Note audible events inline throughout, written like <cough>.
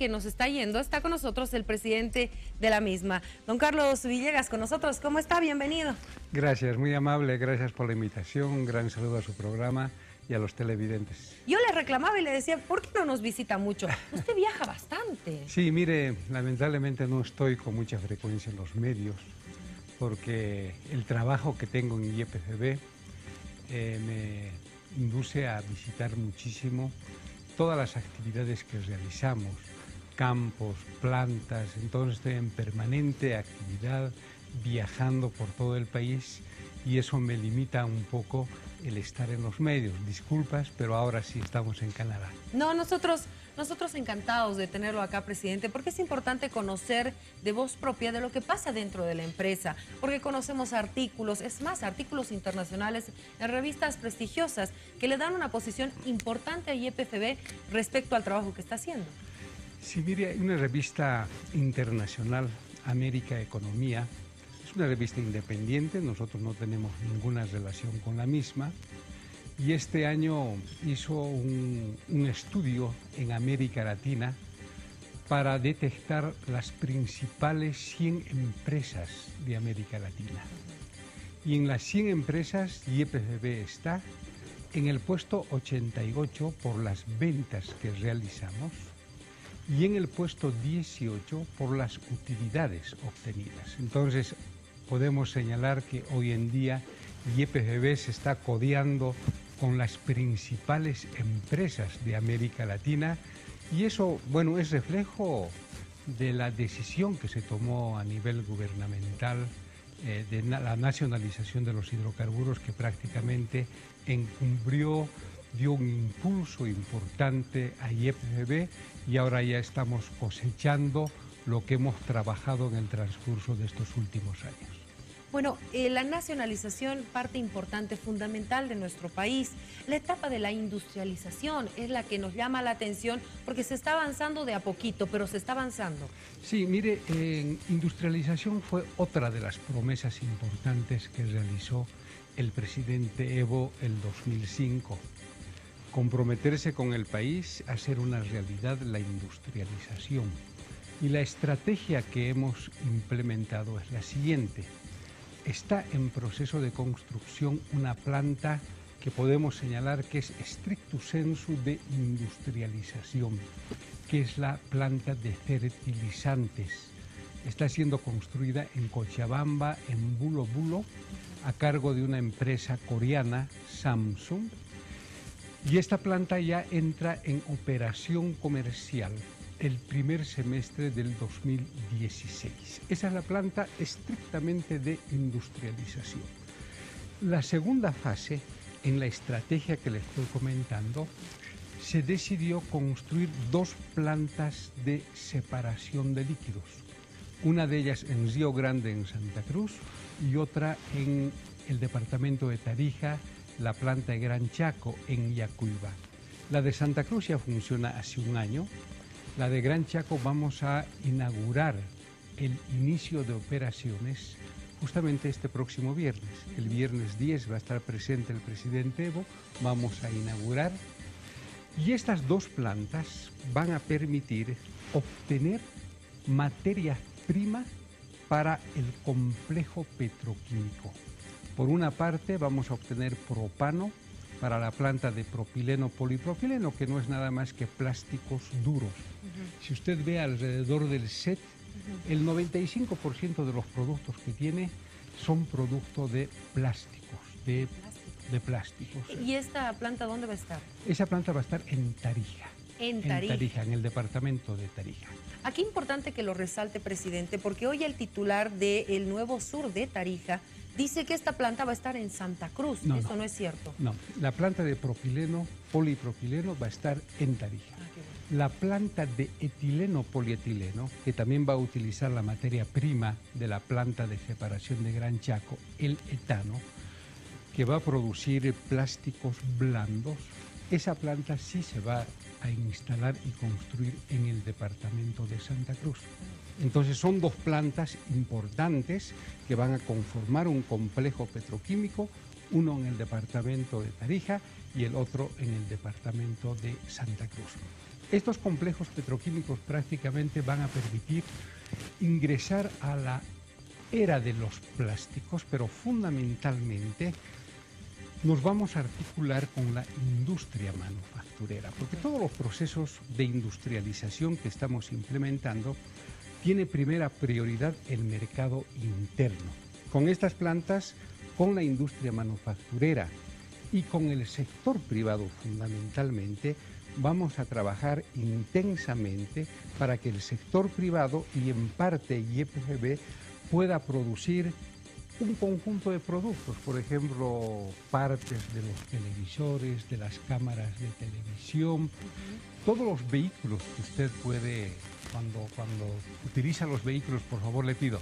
que nos está yendo, está con nosotros el presidente de la misma. Don Carlos Villegas, con nosotros. ¿Cómo está? Bienvenido. Gracias, muy amable. Gracias por la invitación. Un gran saludo a su programa y a los televidentes. Yo le reclamaba y le decía, ¿por qué no nos visita mucho? <laughs> Usted viaja bastante. Sí, mire, lamentablemente no estoy con mucha frecuencia en los medios porque el trabajo que tengo en IEPCB eh, me induce a visitar muchísimo todas las actividades que realizamos, campos, plantas, entonces estoy en permanente actividad, viajando por todo el país y eso me limita un poco el estar en los medios. Disculpas, pero ahora sí estamos en Canadá. No, nosotros, nosotros encantados de tenerlo acá, presidente, porque es importante conocer de voz propia de lo que pasa dentro de la empresa, porque conocemos artículos, es más, artículos internacionales en revistas prestigiosas que le dan una posición importante a IEPFB respecto al trabajo que está haciendo. Sí, mire, hay una revista internacional, América Economía, es una revista independiente, nosotros no tenemos ninguna relación con la misma. Y este año hizo un, estudio en América Latina para detectar las principales 100 empresas de América Latina. Y en las 100 empresas, IEPCB está en el puesto 88 por las ventas que realizamos y en el puesto 18 por las utilidades obtenidas. Entonces, podemos señalar que hoy en día YPGB se está codeando con las principales empresas de América Latina y eso, bueno, es reflejo de la decisión que se tomó a nivel gubernamental eh, de la nacionalización de los hidrocarburos que prácticamente encumbrió, dio un impulso importante a YPGB y ahora ya estamos cosechando lo que hemos trabajado en el transcurso de estos últimos años. Bueno, eh, la nacionalización, parte importante, fundamental de nuestro país. La etapa de la industrialización es la que nos llama la atención porque se está avanzando de a poquito, pero se está avanzando. Sí, mire, industrialización fue otra de las promesas importantes que realizó el presidente Evo el 2005. Comprometerse con el país hacer una realidad la industrialización. Y la estrategia que hemos implementado es la siguiente está en proceso de construcción una planta que podemos señalar que es stricto sensu de industrialización, que es la planta de fertilizantes. Está siendo construida en Cochabamba, en Bulo Bulo, a cargo de una empresa coreana, Samsung, y esta planta ya entra en operación comercial el primer semestre del 2016. Esa es la planta estrictamente de industrialización. La segunda fase, en la estrategia que le estoy comentando, se decidió construir dos plantas de separación de líquidos. Una de ellas en Río Grande, en Santa Cruz, y otra en el departamento de Tarija, la planta de Gran Chaco, en Yacuiba. La de Santa Cruz ya funciona hace un año la de Gran Chaco vamos a inaugurar el inicio de operaciones justamente este próximo viernes. El viernes 10 va a estar presente el presidente Evo, vamos a inaugurar. Y estas dos plantas van a permitir obtener materia prima para el complejo petroquímico. Por una parte vamos a obtener propano, para la planta de propileno polipropileno, que no es nada más que plásticos duros. Si usted ve alrededor del set, el 95% de los productos que tiene son productos de plásticos, de, de, plásticos. ¿Y esta planta dónde va a estar? Esa planta va a estar en Tarija. En Tarija. En Tarija, en el departamento de Tarija. Aquí importante que lo resalte, presidente, porque hoy el titular del nuevo sur de Tarija dice que esta planta va a estar en Santa Cruz. Eso no. es cierto. No, la planta de propileno, polipropileno va a estar en Tarija. Ah, la planta de etileno polietileno, que también va a utilizar la materia prima de la planta de separación de Gran Chaco, el etano, que va a producir plásticos blandos, esa planta sí se va a instalar y construir en el departamento de Santa Cruz. Entonces son dos plantas importantes que van a conformar un complejo petroquímico, uno en el departamento de Tarija y el otro en el departamento de Santa Cruz. Estos complejos petroquímicos prácticamente van a permitir ingresar a la era de los plásticos, pero fundamentalmente nos vamos a articular con la industria manufacturera, porque todos los procesos de industrialización que estamos implementando tiene primera prioridad el mercado interno. Con estas plantas, con la industria manufacturera y con el sector privado fundamentalmente, vamos a trabajar intensamente para que el sector privado y en parte IEPGB pueda producir un conjunto de productos, por ejemplo, partes de los televisores, de las cámaras de televisión, todos los vehículos que usted puede, cuando, cuando utiliza los vehículos, por favor le pido,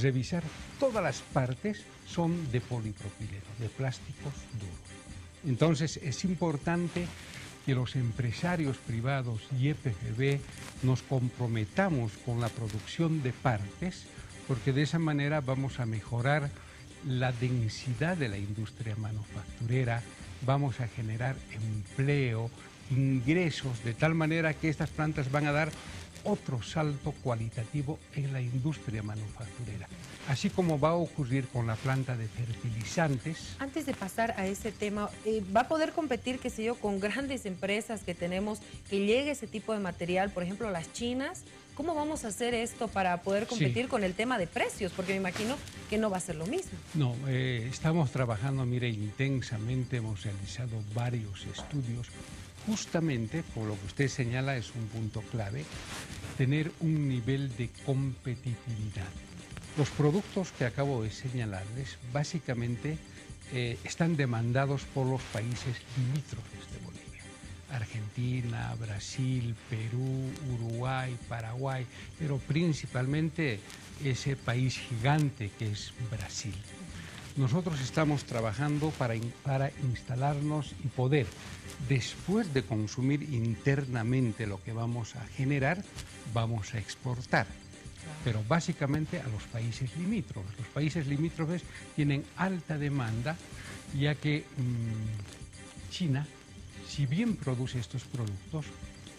revisar todas las partes son de polipropileno, de plásticos duros. Entonces es importante que los empresarios privados y EPGB nos comprometamos con la producción de partes, porque de esa manera vamos a mejorar la densidad de la industria manufacturera, vamos a generar empleo, ingresos, de tal manera que estas plantas van a dar otro salto cualitativo en la industria manufacturera, así como va a ocurrir con la planta de fertilizantes. Antes de pasar a ese tema, eh, ¿va a poder competir, qué sé yo, con grandes empresas que tenemos que llegue ese tipo de material, por ejemplo, las chinas? ¿Cómo vamos a hacer esto para poder competir con el tema de precios? Porque me imagino que no va a ser lo mismo. No, eh, estamos trabajando, mire, intensamente, hemos realizado varios estudios justamente, como lo que usted señala, es un punto clave, tener un nivel de competitividad. Los productos que acabo de señalarles básicamente eh, están demandados por los países limítrofes de Bolivia. Argentina, Brasil, Perú, Uruguay, Paraguay, pero principalmente ese país gigante que es Brasil. Nosotros estamos trabajando para, para instalarnos y poder después de consumir internamente lo que vamos a generar, vamos a exportar. Pero básicamente a los países limítrofes. Los países limítrofes tienen alta demanda, ya que mm, China, si bien produce estos productos,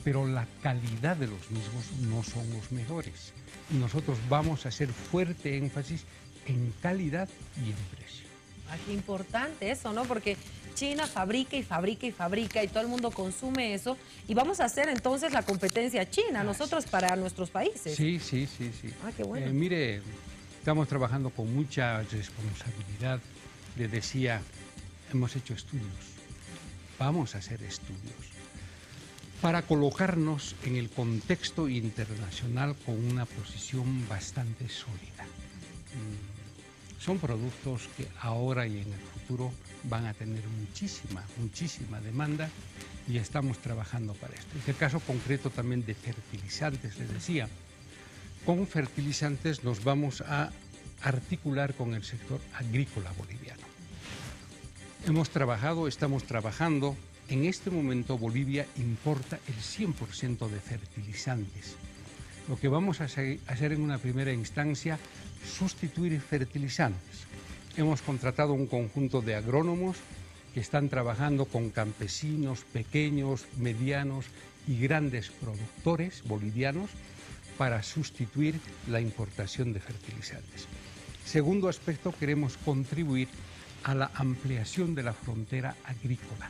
pero la calidad de los mismos no son los mejores. Y nosotros vamos a hacer fuerte énfasis en calidad y en precio. Ah, qué importante eso, ¿no? Porque China fabrica y fabrica y fabrica y todo el mundo consume eso y vamos a hacer entonces la competencia china, nosotros para nuestros países. Sí, sí, sí, sí. Ah, qué bueno. Eh, mire, estamos trabajando con mucha responsabilidad. Le decía, hemos hecho estudios, vamos a hacer estudios para colocarnos en el contexto internacional con una posición bastante sólida. Mm, son productos que ahora y en el futuro van a tener muchísima, muchísima demanda y estamos trabajando para esto. En el caso concreto también de fertilizantes, les decía, con fertilizantes nos vamos a articular con el sector agrícola boliviano. Hemos trabajado, estamos trabajando, en este momento Bolivia importa el 100% de fertilizantes. Lo que vamos a hacer en una primera instancia, sustituir fertilizantes Hemos contratado un conjunto de agrónomos que están trabajando con campesinos pequeños, medianos y grandes productores bolivianos para sustituir la importación de fertilizantes. Segundo aspecto, queremos contribuir a la ampliación de la frontera agrícola.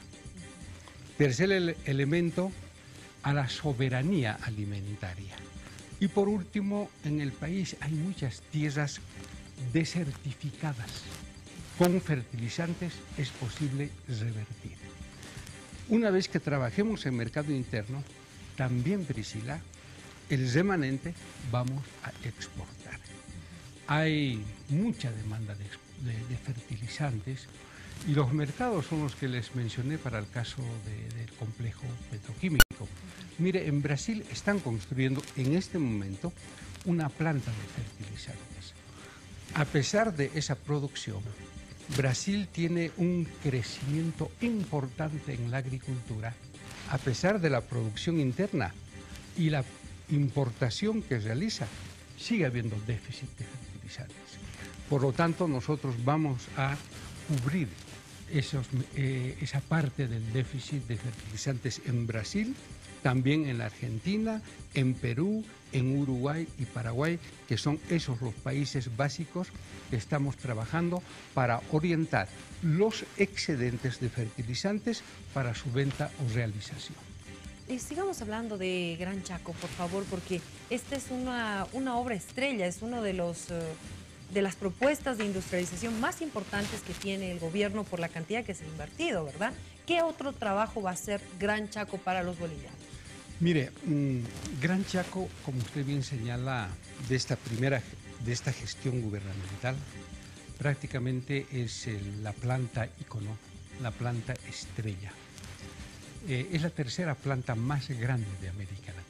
Tercer elemento, a la soberanía alimentaria. Y por último, en el país hay muchas tierras desertificadas. Con fertilizantes es posible revertir. Una vez que trabajemos en mercado interno, también, Priscila, el remanente vamos a exportar. Hay mucha demanda de, fertilizantes y los mercados son los que les mencioné para el caso del complejo petroquímico. Mire, en Brasil están construyendo en este momento una planta de fertilizantes. A pesar de esa producción, Brasil tiene un crecimiento importante en la agricultura, a pesar de la producción interna y la importación que realiza, sigue habiendo déficit de fertilizantes. Por lo tanto, nosotros vamos a cubrir eh, esa parte del déficit de fertilizantes en Brasil, también en la Argentina, en Perú, en Uruguay y Paraguay, que son esos los países básicos que estamos trabajando para orientar los excedentes de fertilizantes para su venta o realización. Y sigamos hablando de Gran Chaco, por favor, porque esta es una, una obra estrella, es uno de los... Eh, de las propuestas de industrialización más importantes que tiene el gobierno por la cantidad que se ha invertido, ¿verdad? ¿Qué otro trabajo va a hacer Gran Chaco para los bolivianos? Mire, mm, Gran Chaco, como usted bien señala, de esta primera, de esta gestión gubernamental, prácticamente es la planta icono, la planta estrella. Eh, es la tercera planta más grande de América Latina.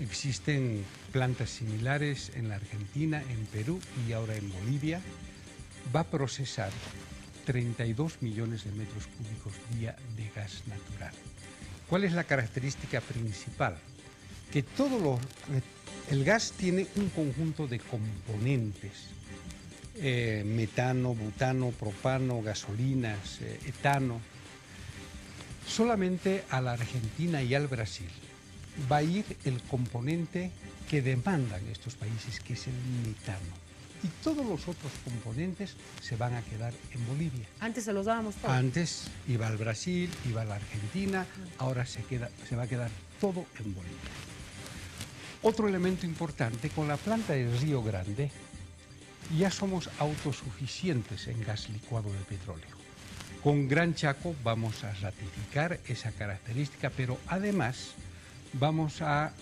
Existen plantas similares en la Argentina, en Perú y ahora en Bolivia. Va a procesar 32 millones de metros cúbicos día de gas natural. ¿Cuál es la característica principal? Que todo lo, el gas tiene un conjunto de componentes, eh, metano, butano, propano, gasolinas, eh, etano. Solamente a la Argentina y al Brasil va a ir el componente que demandan estos países, que es el metano. Y todos los otros componentes se van a quedar en Bolivia. Antes se los dábamos todos. Antes iba al Brasil, iba a la Argentina, ahora se, queda, se va a quedar todo en Bolivia. Otro elemento importante, con la planta de Río Grande ya somos autosuficientes en gas licuado de petróleo. Con Gran Chaco vamos a ratificar esa característica, pero además vamos a